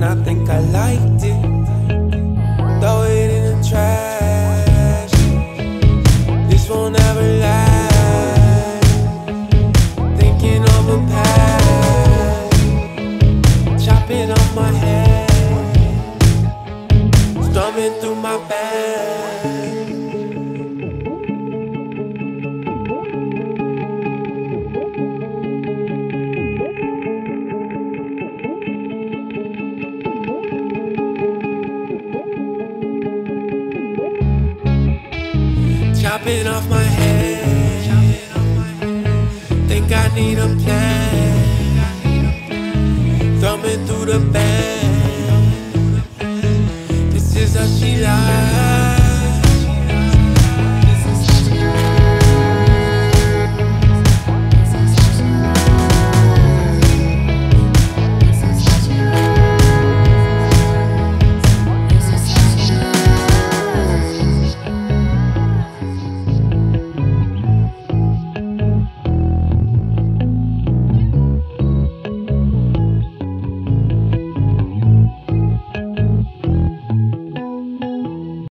and I think I liked it. Throw it in the trash. This won't ever last. Thinking of the past. Chopping off my head. Stumbling through my back. off my head. Think I need a plan. Thumbing through the bag.